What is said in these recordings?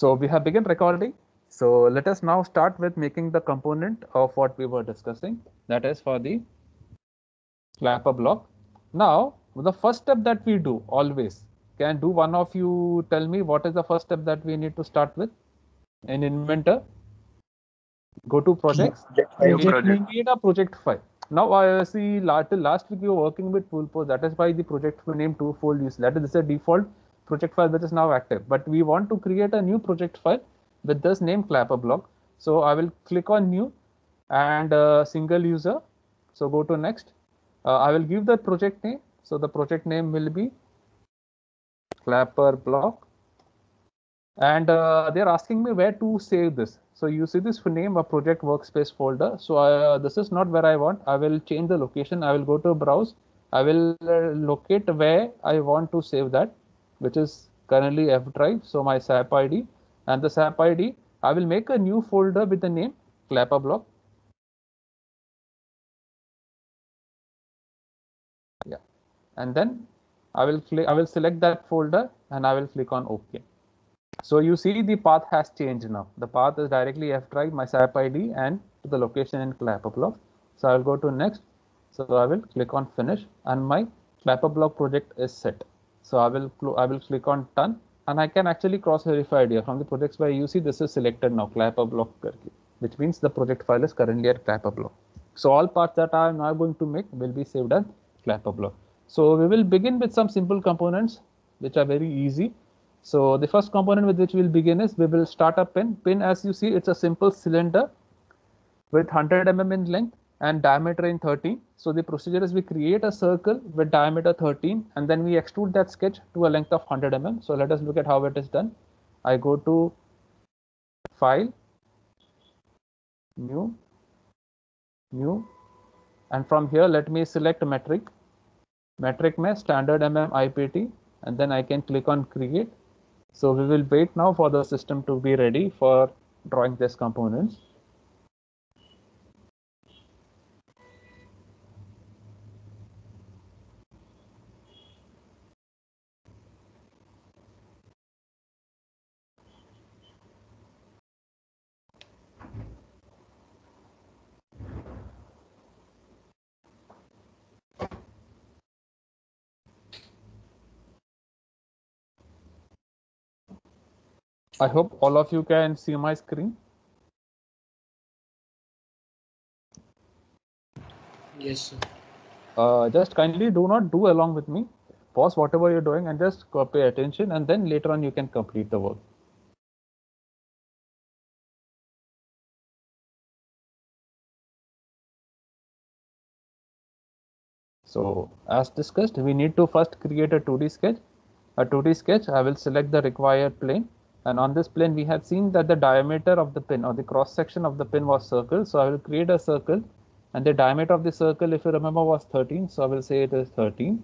So we have begun recording. So let us now start with making the component of what we were discussing. That is for the clapper block. Now the first step that we do always, can do one of you tell me what is the first step that we need to start with in Inventor? Go to projects. We project. need a project file. Now I see la- till last week we were working with Pulpo. That is why the project name twofold use. That is a default project file which is now active. But we want to create a new project file with this name clapper block. So I will click on new and uh, single user. So go to next. Uh, I will give the project name. So the project name will be clapper block. And uh, they're asking me where to save this. So you see this name a project workspace folder. So uh, this is not where I want. I will change the location. I will go to browse. I will uh, locate where I want to save that, which is currently F drive. So my SAP ID and the SAP ID. I will make a new folder with the name Clapper block. Yeah, and then I will click. I will select that folder and I will click on OK. So you see the path has changed now. The path is directly F drive, my SAP ID and to the location in Clapper block. So I will go to next. So I will click on finish and my Clapper block project is set. So I will I will click on done and I can actually cross verify here from the projects by see This is selected now clapper block which means the project file is currently at clapper block. So all parts that I am now going to make will be saved as clapper block. So we will begin with some simple components which are very easy. So the first component with which we will begin is we will start a pin. Pin as you see it's a simple cylinder with 100 mm in length and diameter in 13. So the procedure is we create a circle with diameter 13 and then we extrude that sketch to a length of 100 mm. So let us look at how it is done. I go to file, new, new and from here let me select metric, metric में standard mm IPT and then I can click on create. So we will wait now for the system to be ready for drawing these components. I hope all of you can see my screen. Yes, sir. Uh, just kindly do not do along with me. Pause whatever you're doing and just pay attention and then later on you can complete the work. So as discussed, we need to first create a 2D sketch. A 2D sketch, I will select the required plane. And on this plane, we have seen that the diameter of the pin or the cross section of the pin was circle. So I will create a circle and the diameter of the circle, if you remember, was 13. So I will say it is 13.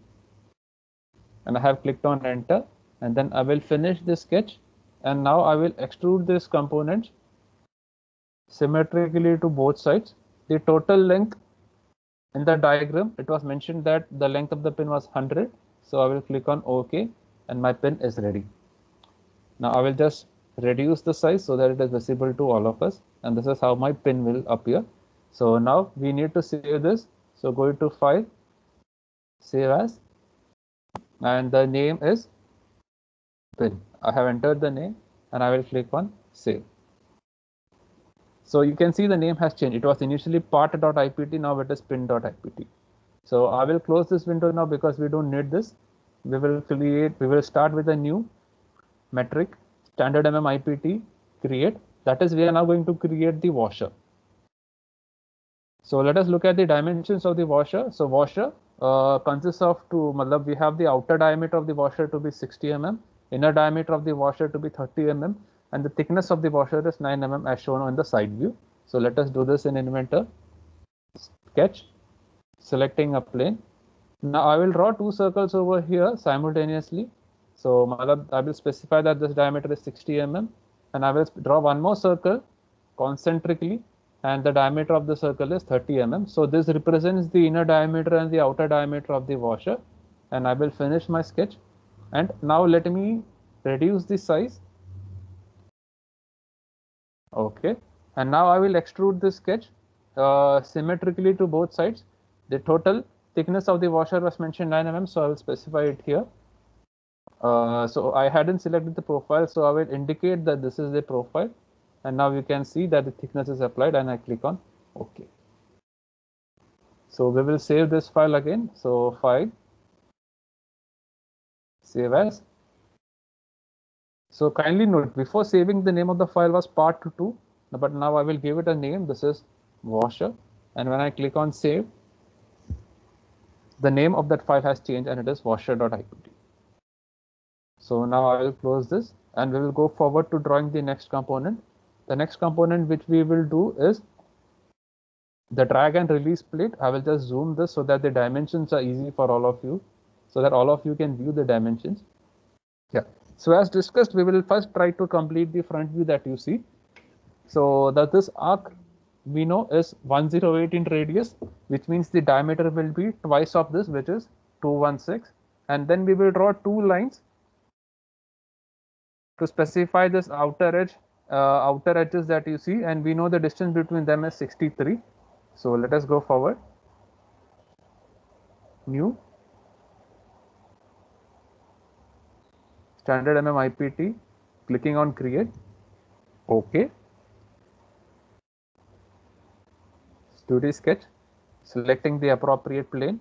And I have clicked on enter and then I will finish this sketch. And now I will extrude this component symmetrically to both sides. The total length in the diagram, it was mentioned that the length of the pin was 100. So I will click on OK and my pin is ready. Now I will just reduce the size so that it is visible to all of us. And this is how my pin will appear. So now we need to save this. So go to file, save as, and the name is pin. I have entered the name and I will click on save. So you can see the name has changed. It was initially part.ipt, now it is pin.ipt. So I will close this window now because we don't need this. We will create, we will start with a new metric, standard mm IPT, create. That is, we are now going to create the washer. So let us look at the dimensions of the washer. So washer uh, consists of two, matlab we have the outer diameter of the washer to be 60 mm, inner diameter of the washer to be 30 mm, and the thickness of the washer is 9 mm as shown on the side view. So let us do this in Inventor. Sketch, selecting a plane. Now I will draw two circles over here simultaneously. So I will specify that this diameter is 60 mm, and I will draw one more circle concentrically and the diameter of the circle is 30 mm. So this represents the inner diameter and the outer diameter of the washer and I will finish my sketch and now let me reduce the size Okay. And now I will extrude this sketch uh, symmetrically to both sides. The total thickness of the washer was mentioned 9 mm, so I will specify it here. Uh, so I hadn't selected the profile, so I will indicate that this is the profile. And now you can see that the thickness is applied and I click on OK. So we will save this file again. So file, save as. So kindly note before saving the name of the file was part 2, but now I will give it a name. This is washer. And when I click on save, the name of that file has changed and it is washer.ipt. So now I will close this and we will go forward to drawing the next component. The next component which we will do is the drag and release plate. I will just zoom this so that the dimensions are easy for all of you so that all of you can view the dimensions. Yeah. So as discussed, we will first try to complete the front view that you see. So that this arc we know is 108 in radius, which means the diameter will be twice of this, which is 216. And then we will draw two lines to specify this outer edge, uh, outer edges that you see, and we know the distance between them is 63. So let us go forward. New. Standard MM IPT, clicking on create. OK. 2D sketch, selecting the appropriate plane.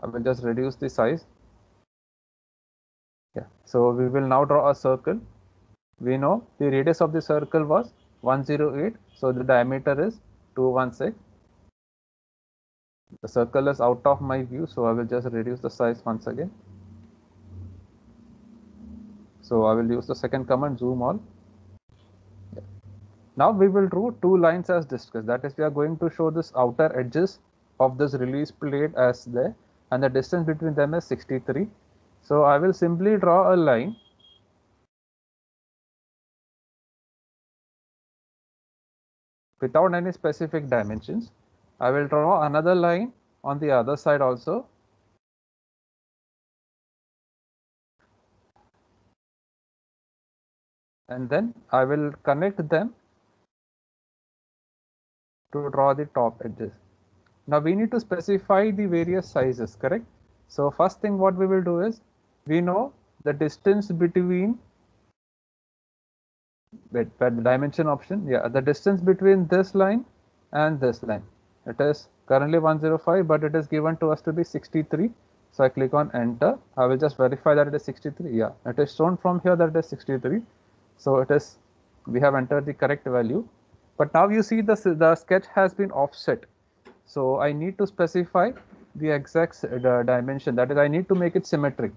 I will just reduce the size. Yeah, so we will now draw a circle. We know the radius of the circle was 108, so the diameter is 216. The circle is out of my view, so I will just reduce the size once again. So I will use the second command zoom all. Now we will draw two lines as discussed. That is, we are going to show this outer edges of this release plate as there and the distance between them is 63. So I will simply draw a line without any specific dimensions. I will draw another line on the other side also. And then I will connect them to draw the top edges. Now we need to specify the various sizes, correct? So first thing what we will do is we know the distance between wait, the dimension option. Yeah, the distance between this line and this line. It is currently 105, but it is given to us to be 63. So I click on enter. I will just verify that it is 63. Yeah, it is shown from here that it is 63. So it is we have entered the correct value. But now you see the, the sketch has been offset. So I need to specify the exact the dimension that is I need to make it symmetric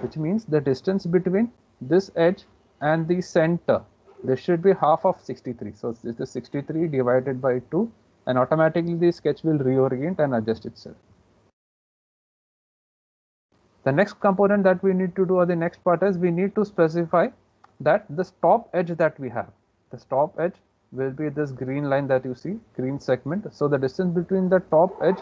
which means the distance between this edge and the center this should be half of 63 so this is 63 divided by 2 and automatically the sketch will reorient and adjust itself. The next component that we need to do or the next part is we need to specify that the top edge that we have the top edge will be this green line that you see green segment. So the distance between the top edge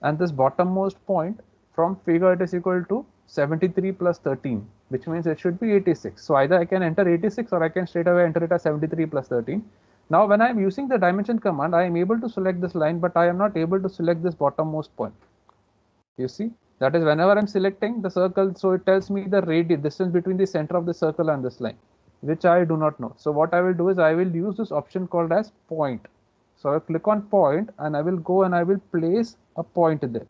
and this bottommost point from figure it is equal to 73 plus 13 which means it should be 86 so either i can enter 86 or i can straight away enter it as 73 plus 13 now when i am using the dimension command i am able to select this line but i am not able to select this bottommost point you see that is whenever i'm selecting the circle so it tells me the radius distance between the center of the circle and this line which I do not know. So what I will do is I will use this option called as point. So I click on point and I will go and I will place a point there.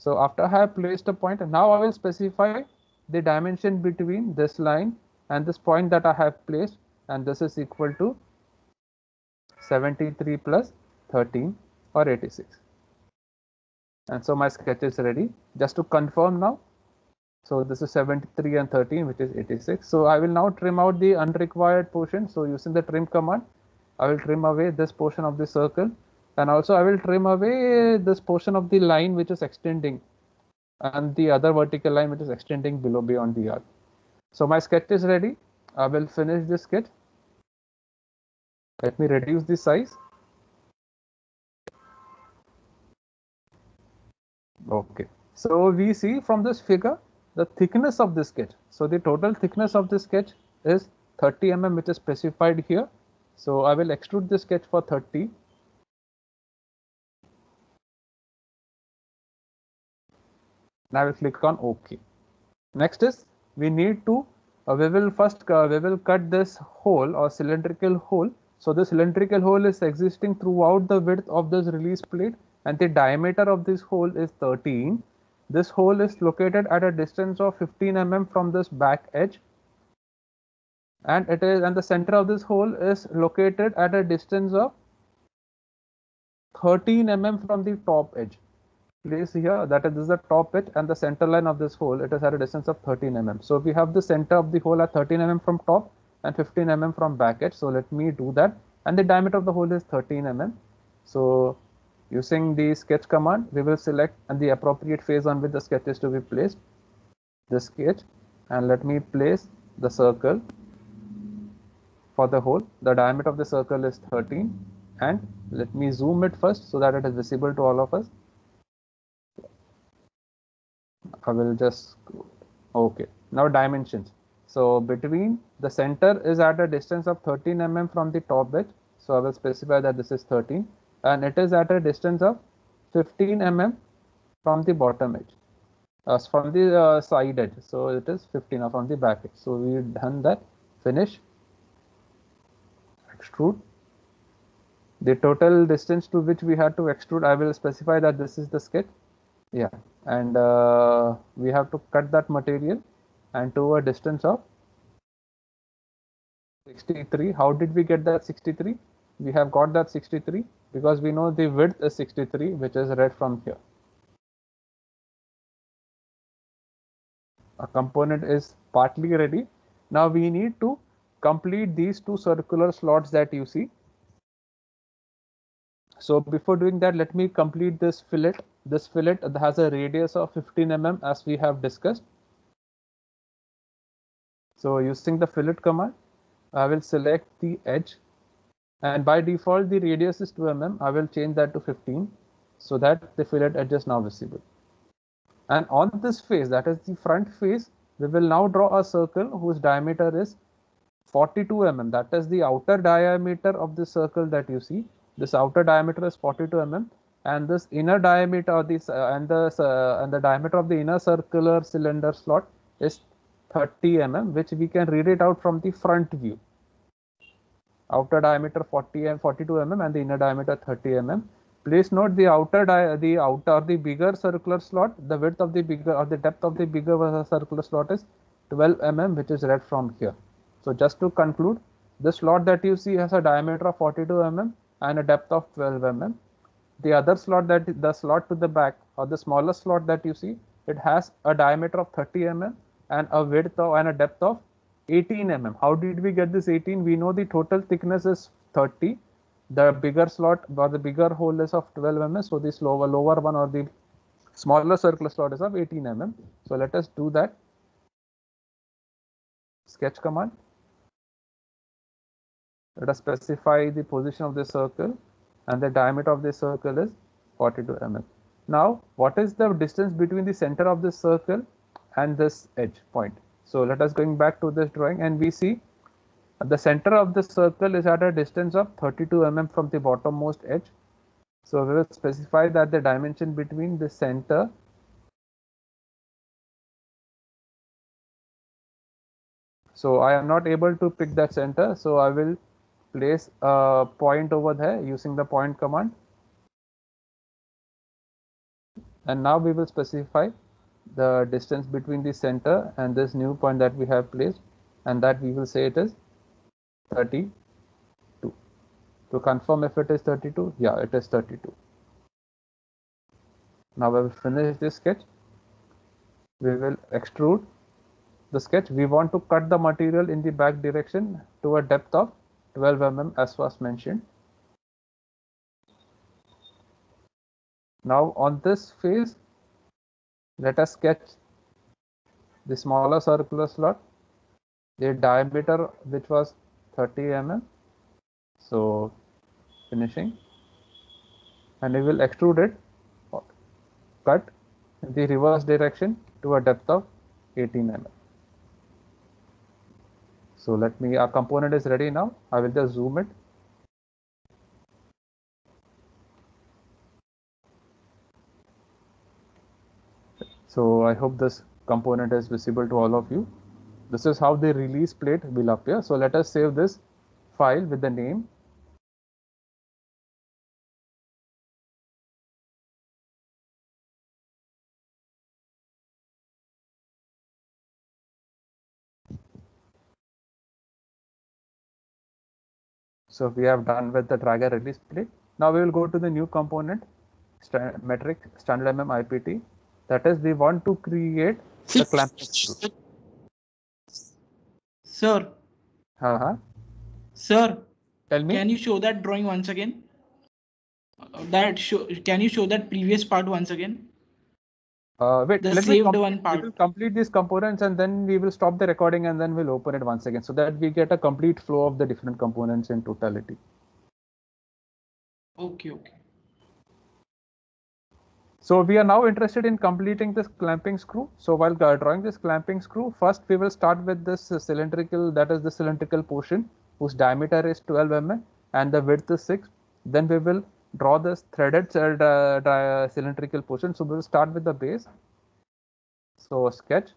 So after I have placed a point, now I will specify the dimension between this line and this point that I have placed and this is equal to 73 plus 13 or 86. And so my sketch is ready. Just to confirm now, so this is 73 and 13, which is 86. So I will now trim out the unrequired portion. So using the trim command, I will trim away this portion of the circle. And also I will trim away this portion of the line which is extending and the other vertical line which is extending below beyond the arc. So my sketch is ready. I will finish this sketch. Let me reduce the size. Okay. So we see from this figure the thickness of this sketch. So the total thickness of this sketch is 30 mm which is specified here. So I will extrude this sketch for 30. Now will click on OK. Next is we need to, uh, we will first, uh, we will cut this hole or cylindrical hole. So the cylindrical hole is existing throughout the width of this release plate and the diameter of this hole is 13. This hole is located at a distance of 15 mm from this back edge and it is and the center of this hole is located at a distance of 13 mm from the top edge place here that is this is the top edge and the center line of this hole. It is at a distance of 13 mm. So we have the center of the hole at 13 mm from top and 15 mm from back edge. So let me do that. And the diameter of the hole is 13 mm. So using the sketch command we will select and the appropriate face on which the sketch is to be placed. The sketch. And let me place the circle for the hole. The diameter of the circle is 13 and let me zoom it first so that it is visible to all of us. I will just, okay, now dimensions. So between the center is at a distance of 13 mm from the top edge. So I will specify that this is 13 and it is at a distance of 15 mm from the bottom edge. Uh, from the uh, side edge. So it is 15 from the back edge. So we've done that. Finish extrude. The total distance to which we had to extrude, I will specify that this is the sketch. Yeah, and uh, we have to cut that material and to a distance of 63. How did we get that 63? We have got that 63 because we know the width is 63, which is read from here. A component is partly ready. Now we need to complete these two circular slots that you see. So before doing that, let me complete this fillet. This fillet has a radius of 15 mm as we have discussed. So using the fillet command, I will select the edge and by default the radius is 2 mm. I will change that to 15 so that the fillet edge is now visible. And on this face, that is the front face, we will now draw a circle whose diameter is 42 mm that is the outer diameter of the circle that you see this outer diameter is 42 mm and this inner diameter of this uh, and the uh, and the diameter of the inner circular cylinder slot is 30 mm which we can read it out from the front view. Outer diameter 40 and 42 mm and the inner diameter 30 mm please note the outer the outer the bigger circular slot the width of the bigger or the depth of the bigger circular slot is 12 mm which is read from here. So just to conclude, the slot that you see has a diameter of 42 mm and a depth of 12 mm. The other slot that the slot to the back or the smaller slot that you see, it has a diameter of 30 mm and a width of, and a depth of 18 mm. How did we get this 18? We know the total thickness is 30. The bigger slot or the bigger hole is of 12 mm. So this lower, lower one or the smaller circular slot is of 18 mm. So let us do that. Sketch command let us specify the position of the circle and the diameter of this circle is 42 mm. Now, what is the distance between the center of this circle and this edge point? So let us going back to this drawing and we see the center of the circle is at a distance of 32 mm from the bottommost edge. So we will specify that the dimension between the center So I am not able to pick that center. So I will place a point over there using the point command. And now we will specify the distance between the center and this new point that we have placed and that we will say it is 32. To confirm if it is 32, yeah, it is 32. Now we will finish this sketch. We will extrude the sketch. We want to cut the material in the back direction to a depth of 12 mm as was mentioned. Now on this face, let us sketch the smaller circular slot, the diameter which was 30 mm. So finishing and we will extrude it, cut the reverse direction to a depth of 18 mm. So let me, our component is ready now. I will just zoom it. So I hope this component is visible to all of you. This is how the release plate will appear. So let us save this file with the name So we have done with the drag and release plate. Now we will go to the new component, st metric standard mm IPT. That is, we want to create the clamp. Sir. Uh -huh. Sir. Tell me. Can you show that drawing once again? That show. Can you show that previous part once again? Uh, wait, the let saved me one part. We will complete these components and then we will stop the recording and then we'll open it once again so that we get a complete flow of the different components in totality. Okay, okay. So we are now interested in completing this clamping screw. So while drawing this clamping screw, first we will start with this cylindrical, that is the cylindrical portion whose diameter is 12 mm and the width is 6. Then we will draw this threaded uh, cylindrical portion. So we will start with the base. So sketch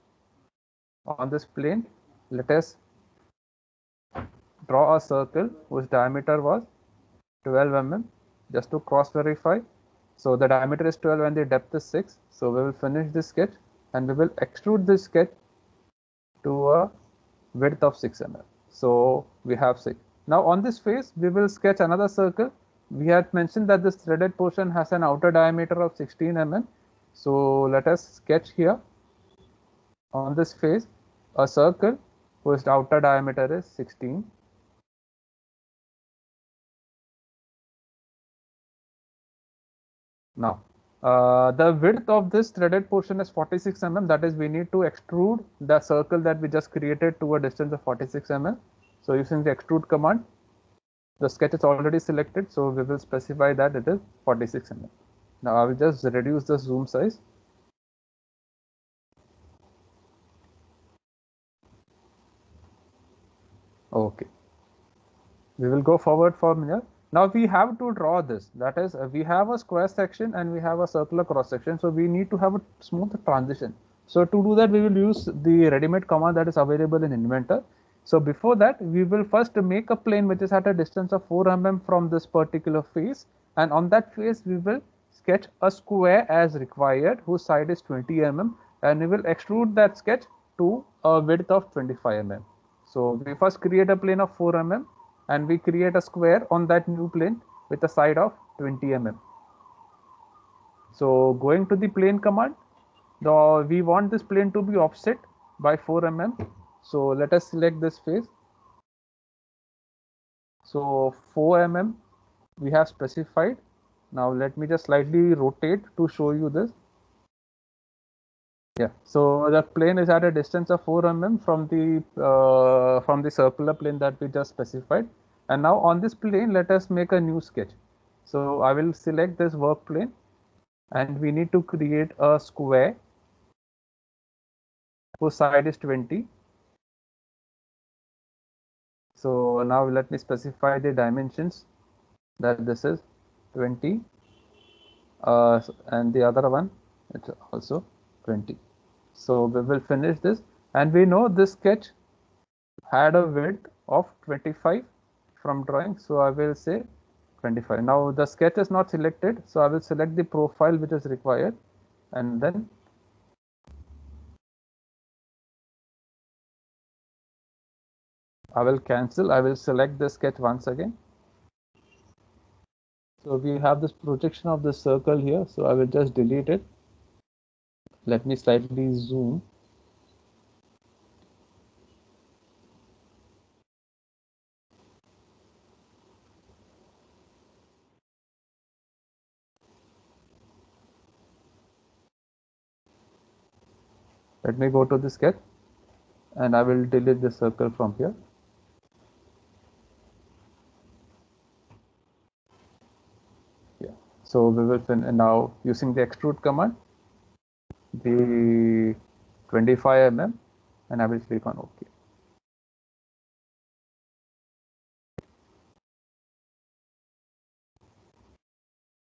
on this plane. Let us draw a circle whose diameter was 12 mm just to cross verify. So the diameter is 12 and the depth is 6. So we will finish this sketch and we will extrude this sketch to a width of 6 mm. So we have 6. Now on this face, we will sketch another circle we had mentioned that this threaded portion has an outer diameter of 16 mm. So let us sketch here on this face a circle whose outer diameter is 16. Now, uh, the width of this threaded portion is 46 mm. That is, we need to extrude the circle that we just created to a distance of 46 mm. So using the extrude command, the sketch is already selected so we will specify that it is 46 mm. Now i will just reduce the zoom size. Okay. We will go forward from here now we have to draw this. That is uh, we have a square section and we have a circular cross section so we need to have a smooth transition. So to do that we will use the ready-made command that is available in inventor so before that, we will first make a plane which is at a distance of 4 mm from this particular face. And on that face, we will sketch a square as required whose side is 20 mm and we will extrude that sketch to a width of 25 mm. So we first create a plane of 4 mm and we create a square on that new plane with a side of 20 mm. So going to the plane command, the, we want this plane to be offset by 4 mm so let us select this face. So 4 mm we have specified. Now let me just slightly rotate to show you this. Yeah, so the plane is at a distance of 4 mm from the uh, from the circular plane that we just specified. And now on this plane, let us make a new sketch. So I will select this work plane and we need to create a square whose side is 20 so now let me specify the dimensions that this is 20 uh, and the other one it's also 20. So we will finish this and we know this sketch had a width of 25 from drawing. So I will say 25. Now the sketch is not selected. So I will select the profile which is required and then I will cancel. I will select the sketch once again. So we have this projection of the circle here. So I will just delete it. Let me slightly zoom. Let me go to the sketch and I will delete the circle from here. So we will fin and now using the extrude command, the 25 mm, and I will click on OK.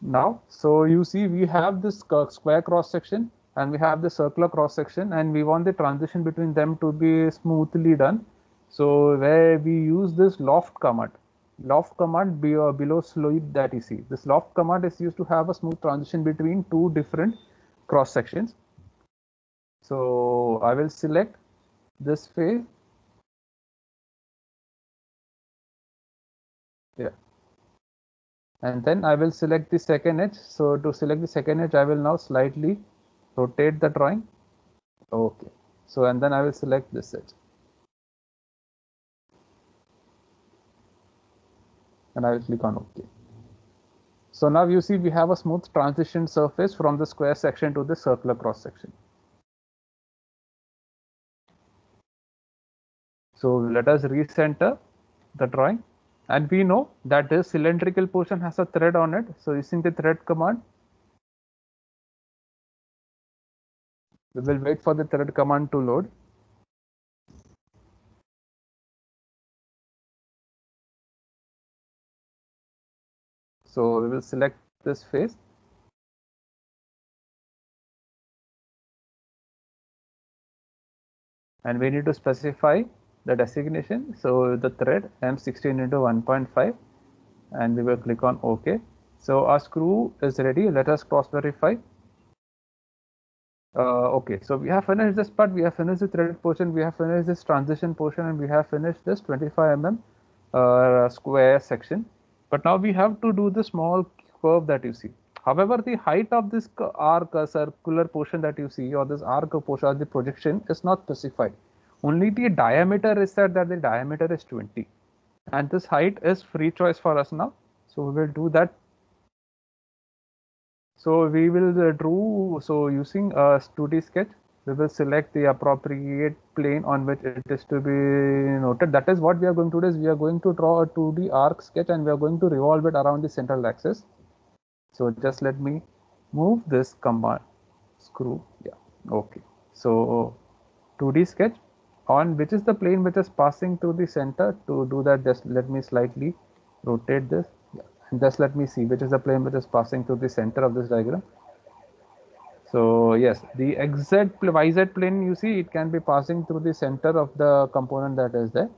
Now, so you see we have this square cross section and we have the circular cross section and we want the transition between them to be smoothly done. So where we use this loft command loft command be, uh, below sleeve that you see. This loft command is used to have a smooth transition between two different cross sections. So I will select this face. Yeah. And then I will select the second edge. So to select the second edge, I will now slightly rotate the drawing. Okay. So and then I will select this edge. And I will click on OK. So now you see we have a smooth transition surface from the square section to the circular cross section. So let us recenter the drawing and we know that this cylindrical portion has a thread on it. So using the thread command, we will wait for the thread command to load. So we will select this face. And we need to specify the designation. So the thread M16 into 1.5 and we will click on OK. So our screw is ready. Let us cross verify. Uh, okay, so we have finished this part. We have finished the threaded portion. We have finished this transition portion and we have finished this 25 mm uh, square section. But now we have to do the small curve that you see. However, the height of this arc, uh, circular portion that you see or this arc portion or the projection is not specified. Only the diameter is set that the diameter is 20 and this height is free choice for us now. So we will do that. So we will uh, do so using a 2d sketch we will select the appropriate plane on which it is to be noted. That is what we are going to do is we are going to draw a 2d arc sketch and we are going to revolve it around the central axis. So just let me move this command screw. Yeah okay. So 2d sketch on which is the plane which is passing through the center. To do that just let me slightly rotate this. And just let me see which is the plane which is passing through the center of this diagram so yes the xz yz plane you see it can be passing through the center of the component that is there.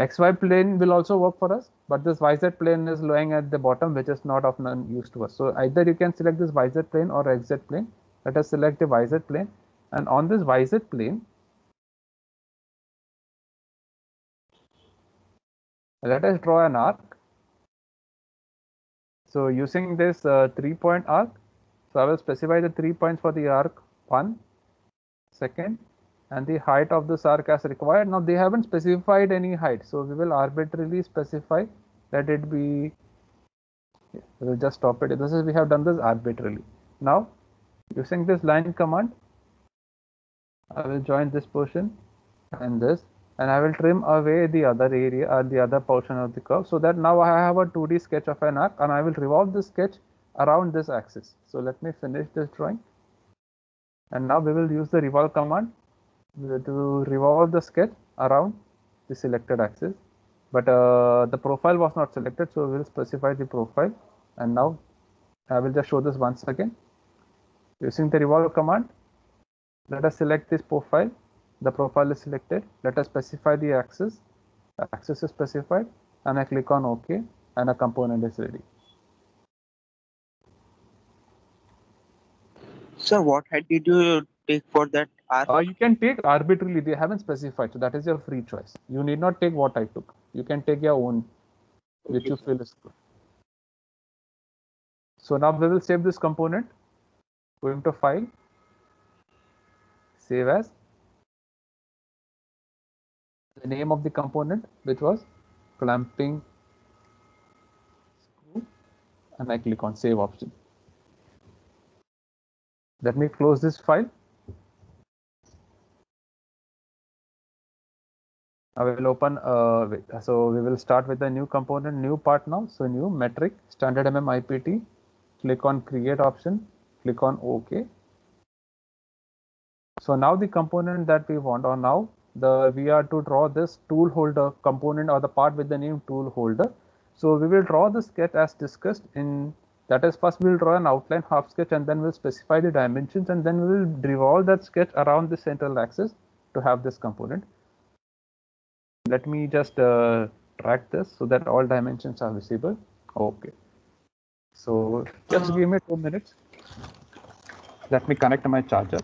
Xy plane will also work for us but this yz plane is lying at the bottom which is not of none use to us. So either you can select this yz plane or xz plane. Let us select the yz plane. And on this yz plane let us draw an arc. So using this uh, three point arc, so I will specify the three points for the arc one, second, and the height of this arc as required. Now they haven't specified any height, so we will arbitrarily specify that it be. We will just stop it. This is we have done this arbitrarily. Now using this line command, I will join this portion and this and I will trim away the other area or uh, the other portion of the curve so that now I have a 2D sketch of an arc and I will revolve the sketch around this axis. So let me finish this drawing. And now we will use the revolve command to revolve the sketch around the selected axis. But uh, the profile was not selected so we will specify the profile. And now I will just show this once again. Using the revolve command let us select this profile. The profile is selected. Let us specify the axis. The axis is specified. And I click on OK. And a component is ready. Sir, what height did you take for that arc? Uh, you can take arbitrarily, they haven't specified, so that is your free choice. You need not take what I took. You can take your own, which okay. you feel is good. So now we will save this component, going to file, save as, the name of the component which was clamping screw and I click on save option. Let me close this file. I will open uh, so we will start with the new component new part now so new metric standard mm IPT click on create option click on OK so now the component that we want or now the we are to draw this tool holder component or the part with the name tool holder. So we will draw the sketch as discussed in That is first we'll draw an outline half sketch and then we'll specify the dimensions and then we will revolve that sketch around the central axis to have this component. Let me just uh, track this so that all dimensions are visible. Okay. So just give me two minutes. Let me connect my charger.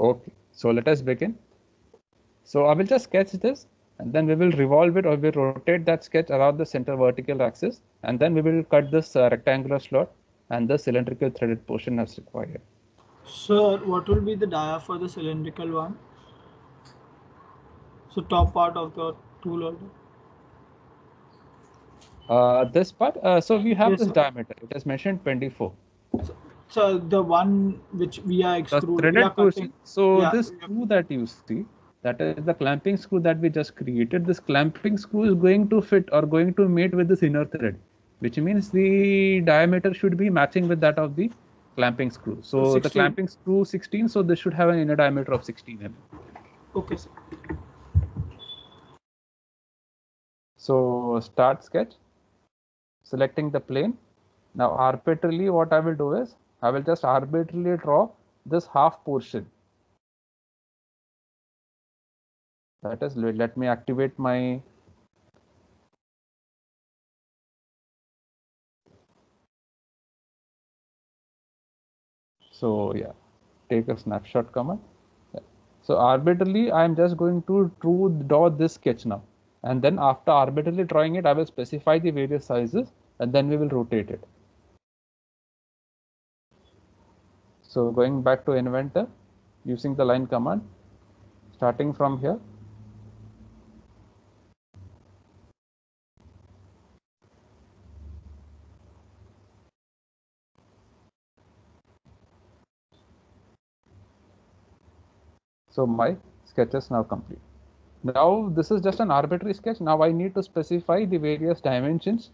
Okay, so let us begin. So I will just sketch this and then we will revolve it or we rotate that sketch around the center vertical axis and then we will cut this uh, rectangular slot and the cylindrical threaded portion as required. Sir, what will be the dia for the cylindrical one? So top part of the tool holder. Uh, this part, uh, so we have Yes, this sir. diameter, it is mentioned 24. So the one which we are extruding. we threaded are portion, cutting- so Yeah, this screw that you see, that is the clamping screw that we just created. This clamping screw is going to fit or going to mate with this inner thread, which means the diameter should be matching with that of the clamping screw. So the clamping screw 16, so this should have an inner diameter of 16 mm. Okay, sir. So start sketch, selecting the plane. Now arbitrarily what I will do is, I will just arbitrarily draw this half portion. That is, let me activate my So yeah, take a snapshot command. Yeah. So arbitrarily, I am just going to true draw this sketch now. And then after arbitrarily drawing it, I will specify the various sizes and then we will rotate it. So going back to inventor, using the line command, starting from here. So my sketch is now complete. Now this is just an arbitrary sketch. Now I need to specify the various dimensions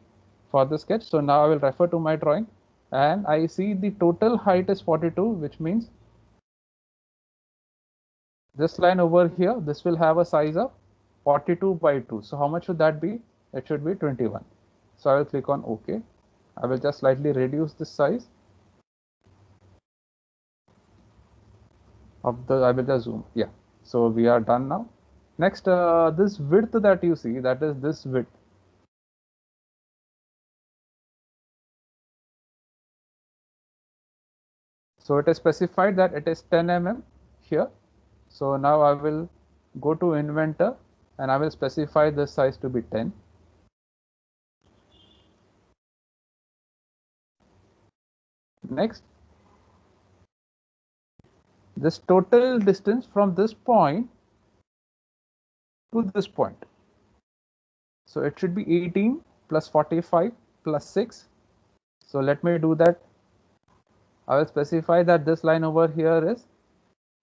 for the sketch. So now I will refer to my drawing and I see the total height is 42, which means this line over here, this will have a size of 42 by 2. So how much should that be? It should be 21. So I will click on OK. I will just slightly reduce this size of the, I will just zoom. Yeah. So we are done now. Next, uh, this width that you see, that is this width. So it is specified that it is 10 mm here. So now I will go to inventor and I will specify the size to be 10. Next, this total distance from this point to this point. So it should be 18 plus 45 plus 6. So let me do that. I will specify that this line over here is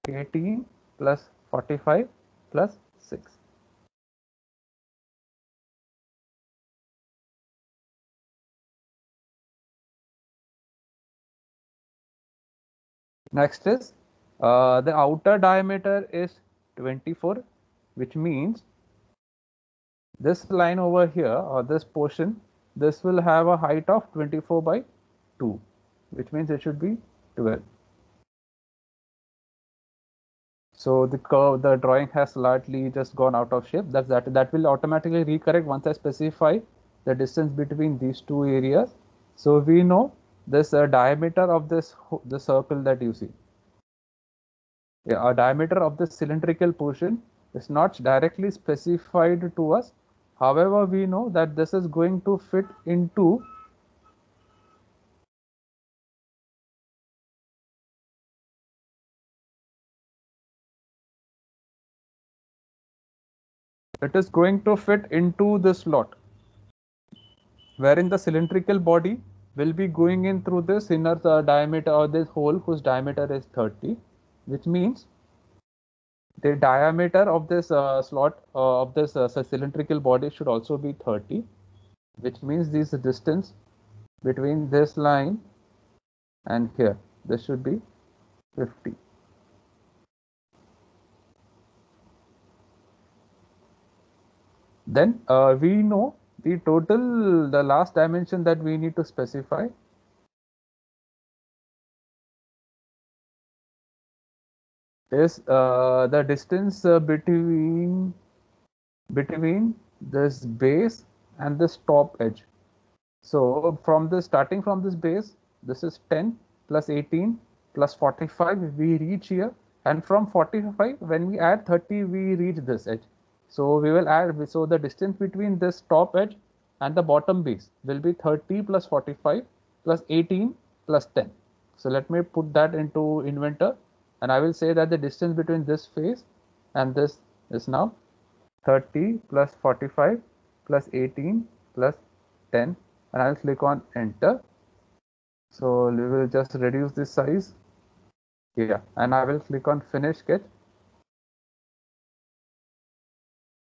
18 plus 45 plus 6. Next is uh, the outer diameter is 24, which means this line over here or this portion, this will have a height of 24 by 2, which means it should be 12. So the curve, the drawing has slightly just gone out of shape. That's that. That will automatically recorrect once I specify the distance between these two areas. So we know this uh, diameter of this the circle that you see. Yeah, a diameter of the cylindrical portion is not directly specified to us. However, we know that this is going to fit into it is going to fit into this slot wherein the cylindrical body will be going in through this inner uh, diameter or this hole whose diameter is 30 which means the diameter of this uh, slot uh, of this uh, cylindrical body should also be 30 which means this distance between this line and here this should be 50 then uh, we know the total the last dimension that we need to specify. Is uh, the distance uh, between between this base and this top edge. So from this starting from this base this is 10 plus 18 plus 45 we reach here. And from 45 when we add 30 we reach this edge so we will add so the distance between this top edge and the bottom base will be 30 plus 45 plus 18 plus 10 so let me put that into inventor and I will say that the distance between this face and this is now 30 plus 45 plus 18 plus 10 and I will click on enter. So we will just reduce this size. Yeah, and I will click on finish sketch.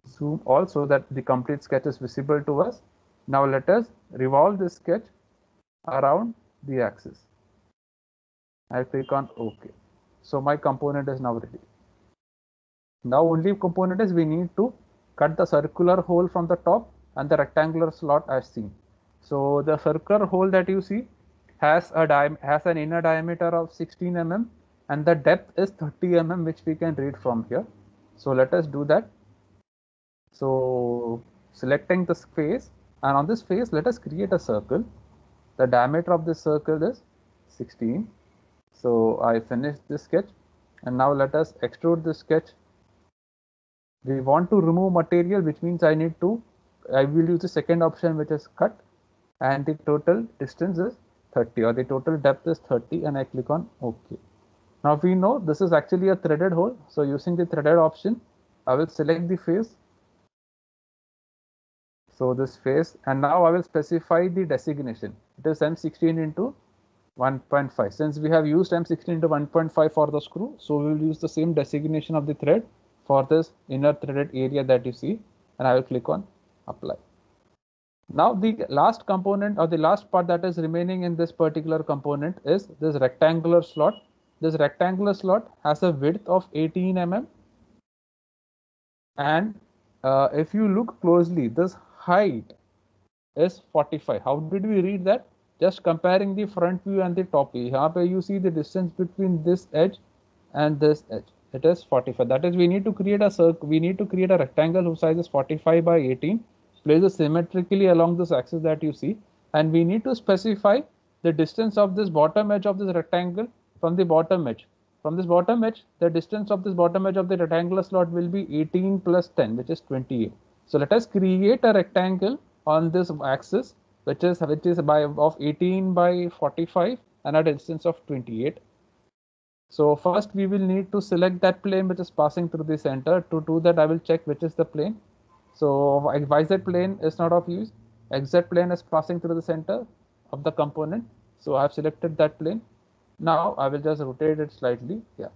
Zoom also that the complete sketch is visible to us. Now let us revolve this sketch around the axis. I click on OK. So my component is now ready. Now only component is we need to cut the circular hole from the top and the rectangular slot as seen. So the circular hole that you see has a has an inner diameter of 16 mm and the depth is 30 mm which we can read from here. So let us do that. So selecting this face and on this face let us create a circle. The diameter of this circle is 16 so I finished this sketch and now let us extrude this sketch. We want to remove material which means I need to, I will use the second option which is cut and the total distance is 30 or the total depth is 30 and I click on OK. Now we know this is actually a threaded hole. So using the threaded option, I will select the face. So this face and now I will specify the designation. It is M16 into 1.5 since we have used m16 into 1.5 for the screw so we will use the same designation of the thread for this inner threaded area that you see and I will click on apply. Now the last component or the last part that is remaining in this particular component is this rectangular slot. This rectangular slot has a width of 18 mm and uh, if you look closely this height is 45. How did we read that? just comparing the front view and the top view. Here you see the distance between this edge and this edge. It is 45 that is we need to create a circle we need to create a rectangle whose size is 45 by 18 places symmetrically along this axis that you see and we need to specify the distance of this bottom edge of this rectangle from the bottom edge. From this bottom edge the distance of this bottom edge of the rectangular slot will be 18 plus 10 which is 28 so let us create a rectangle on this axis which is which is by of 18 by 45 and at a distance of 28. So first we will need to select that plane which is passing through the center. To do that, I will check which is the plane. So YZ plane is not of use. XZ plane is passing through the center of the component. So I have selected that plane. Now I will just rotate it slightly. Yeah.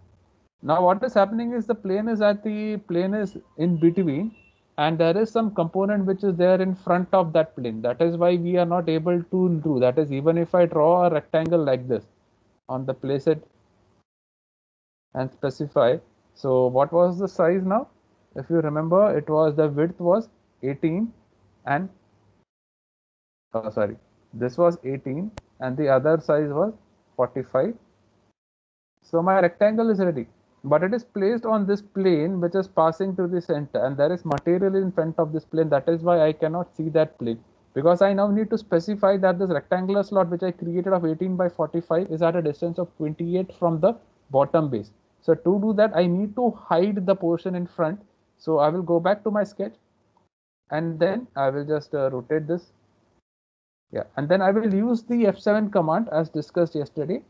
Now what is happening is the plane is at the plane is in between and there is some component which is there in front of that plane. That is why we are not able to do that is even if I draw a rectangle like this on the place it and specify. So what was the size now? If you remember, it was the width was 18 and oh, sorry, this was 18 and the other size was 45. So my rectangle is ready but it is placed on this plane which is passing through the center and there is material in front of this plane that is why I cannot see that plane because I now need to specify that this rectangular slot which I created of 18 by 45 is at a distance of 28 from the bottom base. So to do that I need to hide the portion in front. So I will go back to my sketch and then I will just uh, rotate this. Yeah, and then I will use the F7 command as discussed yesterday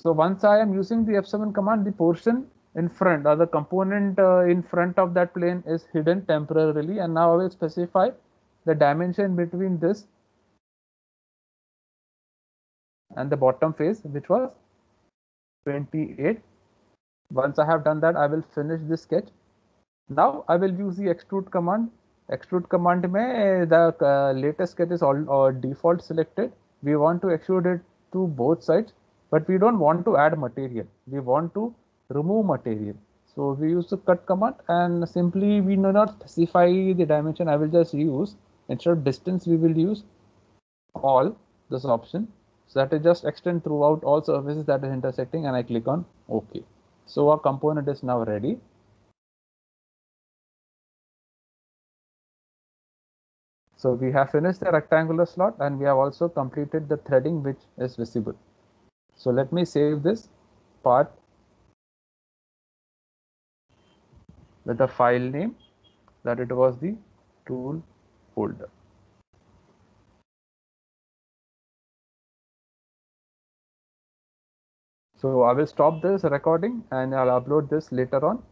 so once I am using the F7 command, the portion in front or the component uh, in front of that plane is hidden temporarily. And now I will specify the dimension between this and the bottom face which was 28 once I have done that I will finish this sketch. Now I will use the extrude command. Extrude command may the uh, latest sketch is all or default selected. We want to extrude it to both sides but we don't want to add material. We want to remove material. So we use the cut command and simply we do not specify the dimension i will just use. Instead of distance we will use all this option. So that it just extend throughout all surfaces that is intersecting and i click on ok. So our component is now ready. So we have finished the rectangular slot and we have also completed the threading which is visible. So let me save this part with a file name that it was the tool holder. So I will stop this recording and I'll upload this later on